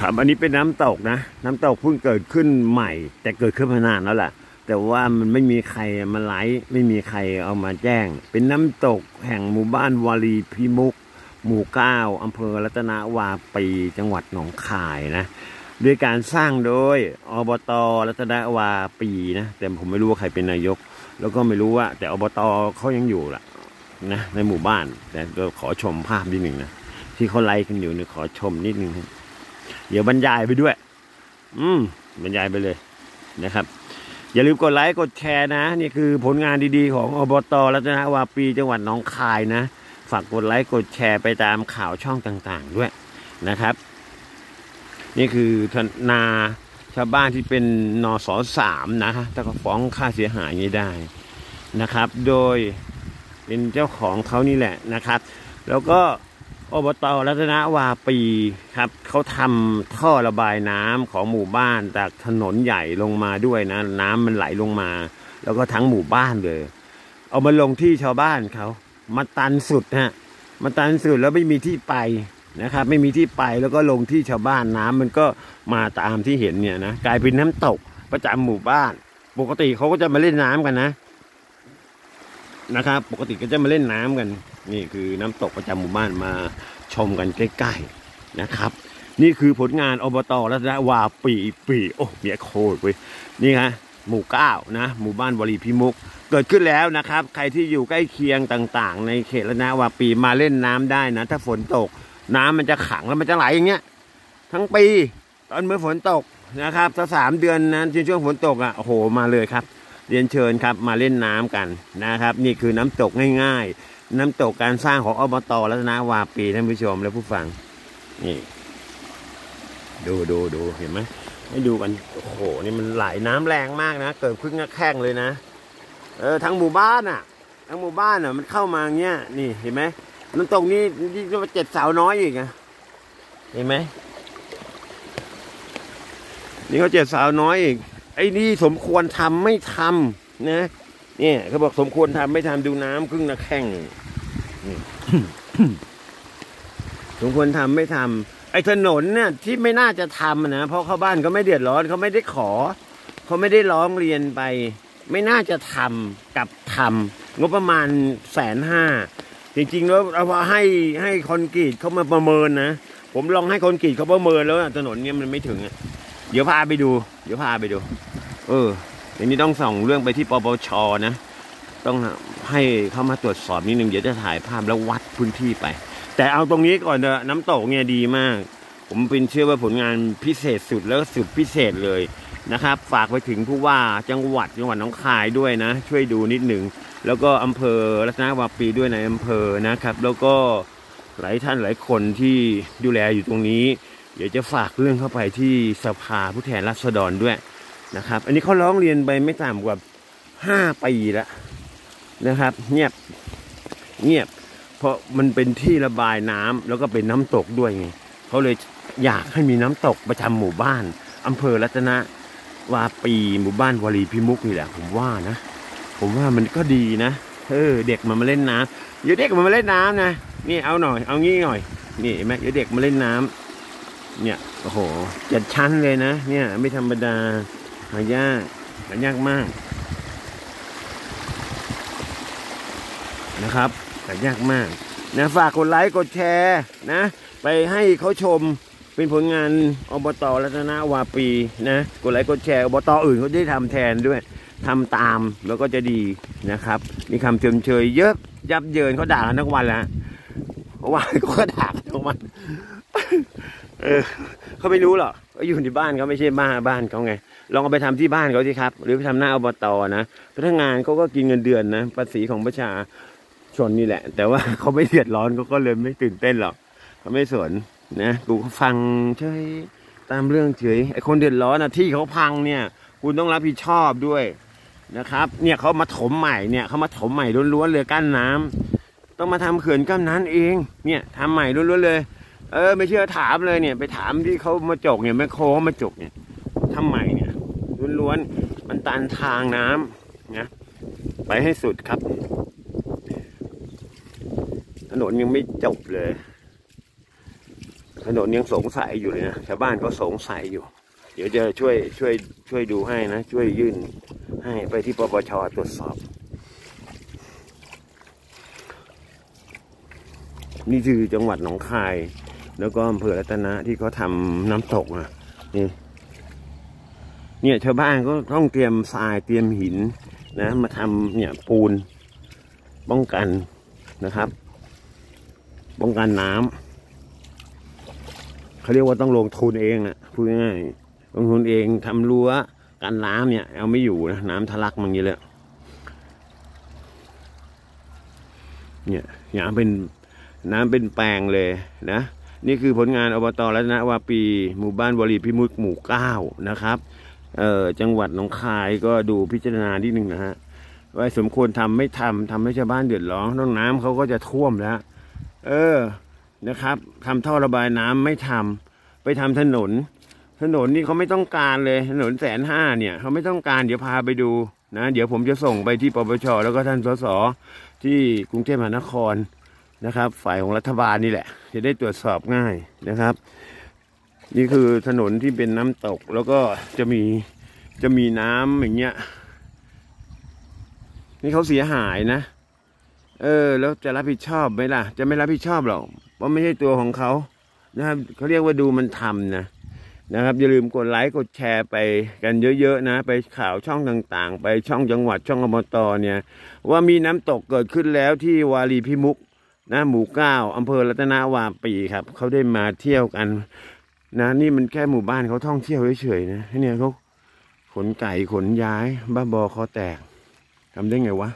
ถามอันนี้เป็นน้ำตกนะ น้ำตกเพิ่งเกิดขึ้นใหม่ แต่เกิดขึ้นมานานแล้วแหละแต่ว่ามันไม่มีใครมาไลฟ์ไม่มีใครเอามาแจ้ง เป็นน้ำตกแห่งหมู่บ้านวารีพิมุก หมู่เก้าอำเภอรัตนาวาปี จังหวัดหนองคายนะด้วยการสร้างโดยอบตรัตนาวาปีนะแต่ผมไม่รู้ว่าใครเป็นนายก แล้วก็ไม่รู้ว่า แต่อบตเขายังอยู่ล่ะนะในหมู่บ้านแต่ก็ขอชมภาพนิดหนึ่งนะที่เขาไลฟ์กันอยู่เนี่ยขอชมนิดหนึ่งครับ เดี๋ยวบรรยายไปด้วย อืมบรรยายไปเลยนะครับ อย่าลืมกดไลค์กดแชร์นะ นี่คือผลงานดีๆ ของอบตรัตนวาปีจังหวัดหนองคายนะ ฝากกดไลค์กดแชร์ไปตามข่าวช่องต่างๆด้วยนะครับ นี่คือนาชาวบ้านที่เป็นนอสอสามนะถ้าเขาฟ้องค่าเสียหายนี้ได้นะครับ โดยเป็นเจ้าของเขานี่แหละนะครับ แล้วก็ อบตรัตนวาปีครับเขาทำท่อระบายน้ำของหมู่บ้านจากถนนใหญ่ลงมาด้วยนะ น้ำมันไหลลงมา แล้วก็ทั้งหมู่บ้านเลย เอามาลงที่ชาวบ้านเขามาตันสุดฮะมาตันสุดแล้วไม่มีที่ไปนะครับ ไม่มีที่ไปแล้วก็ลงที่ชาวบ้านน้ำมันก็มาตามที่เห็นเนี่ยนะกลายเป็นน้ำตกประจำหมู่บ้าน ปกติเขาก็จะมาเล่นน้ำกันนะนะครับ ปกติก็จะมาเล่นน้ำกัน นี่คือน้ำตกประจำหมู่บ้านมา ชมกันใกล้ๆนะครับ นี่คือผลงานอบตรัตนวาปีปีโอ้เมียโคตรเว้ยนี่ฮะหมู่เก้านะหมู่บ้านบริพิมุก เกิดขึ้นแล้วนะครับ ใครที่อยู่ใกล้เคียงต่างๆ ในเขตรัตนวาปีมาเล่นน้ำได้นะ ถ้าฝนตกน้ำมันจะขังแล้วมันจะไหลอย่างเงี้ย ทั้งปีตอนเมื่อฝนตกนะครับถ้าสามเดือนนั้นช่วงฝนตกอะโอ้โหมาเลยครับ เรียนเชิญครับมาเล่นน้ำกันนะครับ นี่คือน้ำตกง่าย ๆ น้ำตกการสร้างของอบตรัตนาวาปีท่านผู้ชมและผู้ฟัง นี่ ดูดูดูเห็นไหมให้ดูกันโอ้โหนี่มันไหลน้ำแรงมากนะเกิดพึ่งแข้งเลยนะเออทั้งหมู่บ้านอะทั้งหมู่บ้านอะ มันเข้ามาเงี้ยนี่เห็นไหมน้ำตกนี่นี่เจ็ดสาวน้อยอีกอะเห็นไหมนี่เขาเจ็ดสาวน้อยอีกไอ้นี่สมควรทำไม่ทำนะ เนี่ยเขาบอกสมควรทำไม่ทำดูน้ำครึ่งนะแข้งนี่สมควรทำไม่ทำไอ้ถนนเนี่ยที่ไม่น่าจะทำนะเพราะเข้าบ้านเขาไม่เดือดร้อนเขาไม่ได้ขอเขาไม่ได้ร้องเรียนไป ไม่น่าจะทำกับทำงบประมาณแสนห้าจริงๆแล้วเราให้ให้คอนกรีตเขามาประเมินนะผมลองให้คอนกรีตเขาประเมินแล้วถนนเนี่ยมันไม่ถึงอะเดี๋ยวพาไปดู เดี๋ยวพาไปดู เออ ทีนี้ต้องส่งเรื่องไปที่ปปชนะ ต้องให้เข้ามาตรวจสอบนิดนึงเดี๋ยวจะถ่ายภาพแล้ววัดพื้นที่ไป แต่เอาตรงนี้ก่อนเถอะน้ำตกเนี่ยดีมาก ผมเป็นเชื่อว่าผลงานพิเศษสุดแล้วสุดพิเศษเลยนะครับ ฝากไปถึงผู้ว่าจังหวัดจังหวัดน้องคายด้วยนะ ช่วยดูนิดหนึ่งแล้วก็อำเภอรัตนวาปีด้วยในอำเภอนะครับ แล้วก็หลายท่านหลายคนที่ดูแลอยู่ตรงนี้ เดี๋ยวจะฝากเรื่องเข้าไปที่สภาผู้แทนราษฎรด้วย นะครับ อันนี้เขาร้องเรียนไปไม่ต่ำกว่าห้าปีแล้วนะครับ เงียบเงียบ เพราะมันเป็นที่ระบายน้ำแล้วก็เป็นน้ำตกด้วยไงเขาเลยอยากให้มีน้ำตกประจำหมู่บ้านอำเภอรัตนวาปีหมู่บ้านวลีพิมุกนี่แหละ ผมว่านะผมว่ามันก็ดีนะเออเด็กมันมาเล่นน้ำเดี๋ยวเด็กมันมาเล่นน้ำนะนี่เอาหน่อย เอางี้หน่อย นี่เห็นไหมเดี๋ยวเด็กมาเล่นน้ำเนี่ยโอ้โหจัดชั้นเลยนะ เนี่ย ไม่ธรรมดา หายากหายากมาก นะครับหายากมากนะฝากกดไลค์กดแชร์นะ ไปให้เขาชมเป็นผลงานอบตรัตนาวาปีนะกดไลค์กดแชร์อบตอื่นเขาได้ทำแทนด้วยทำตามแล้วก็จะดีนะครับ มีคำชมเชยเยอะยับเยินเขาด่ากันทั้งวันแล้วเพราะว่าเขาก็ด่ากันทั้งวันเออเขาไม่รู้หรอก เขาอยู่ในบ้านเขาไม่ใช่บ้านบ้านเขาไง ลองเอาไปทำที่บ้านเขาสิครับ หรือไปทำหน้าอบตนะพนักงานเขาก็กินเงินเดือนนะภาษีของประชาชนนี่แหละ แต่ว่าเขาไม่เดือดร้อนเขาก็เลยไม่ตื่นเต้นหรอกเขาไม่สนนะกูก็ฟังเฉยตามเรื่องเฉยไอคนเดือดร้อนนะที่เขาพังเนี่ยคุณต้องรับผิดชอบด้วยนะครับ เนี่ยเขามาถมใหม่เนี่ยเขามาถมใหม่ล้วนๆเลยกั้นน้ำต้องมาทำเขื่อนกั้นน้ำเอง เนี่ยทำใหม่ล้วนๆเลย เออไม่เชื่อถามเลยเนี่ย ไปถามที่เขามาจกเนี่ยแมคโครเขามาจกเนี่ยทำใหม่เนี่ยล้วนๆมันตันทางน้ำนะไปให้สุดครับ ถนนยังไม่จบเลย ถนนยังสงสัยอยู่เลยนะชาวบ้านก็สงสัยอยู่ เดี๋ยวจะช่วยช่วยช่วยดูให้นะ ช่วยยื่นให้ไปที่ปปชตรวจสอบ นี่คือจังหวัดหนองคาย แล้วก็อำเภอรัตนะที่เขาทำน้ำตกนะนี่เนี่ยชาวบ้านก็ต้องเตรียมทรายเตรียมหินนะ มาทำเนี่ยปูนป้องกันนะครับ ป้องกันน้ำเขาเรียกว่าต้องลงทุนเองนะพูดง่ายๆลงทุนเองทำรั้วกันน้ำเนี่ย เอาไม่อยู่นะน้ำทะลักมันอย่างนี้เลยเนี่ยน้ำเป็นน้ำเป็นแปลงเลยนะ นี่คือผลงานอบตรัตนวาปีหมู่บ้านบริพิมุกหมู่เก้านะครับเอ่อจังหวัดหนองคายก็ดูพิจารณาที่หนึ่งนะฮะว่าสมควรทำไม่ทำทำให้ชาวบ้านเดือดร้อนน้องน้ำเขาก็จะท่วมแล้ว เออนะครับทำท่อระบายน้ำไม่ทำไปทำถนน ถนนนี่เขาไม่ต้องการเลยถนนแสนห้าเนี่ยเขาไม่ต้องการเดี๋ยวพาไปดูนะเดี๋ยวผมจะส่งไปที่ปปชแล้วก็ท่านสสที่กรุงเทพมหานคร นะครับ ฝ่ายของรัฐบาลนี่แหละ จะได้ตรวจสอบง่ายนะครับ นี่คือถนนที่เป็นน้ำตกแล้วก็จะมีจะมีน้ำอย่างเงี้ยนี่เขาเสียหายนะ เออ แล้วจะรับผิดชอบไหมล่ะ จะไม่รับผิดชอบหรอกเพราะไม่ใช่ตัวของเขานะครับเขาเรียกว่าดูมันทำนะนะครับอย่าลืมกดไลค์กดแชร์ไปกันเยอะๆนะ ไปข่าวช่องต่างๆ ไปช่องจังหวัดช่องอบตเนี่ย ว่ามีน้ำตกเกิดขึ้นแล้วที่วารีพิมุก นะหมู่เก้าอำเภอรัตนาวาปีครับเขาได้มาเที่ยวกัน นะนี่มันแค่หมู่บ้านเขาท่องเที่ยวเฉยๆนะเนี่ยเขาขนไก่ขนย้าย บ้าบอคอแตกทำได้ไงวะ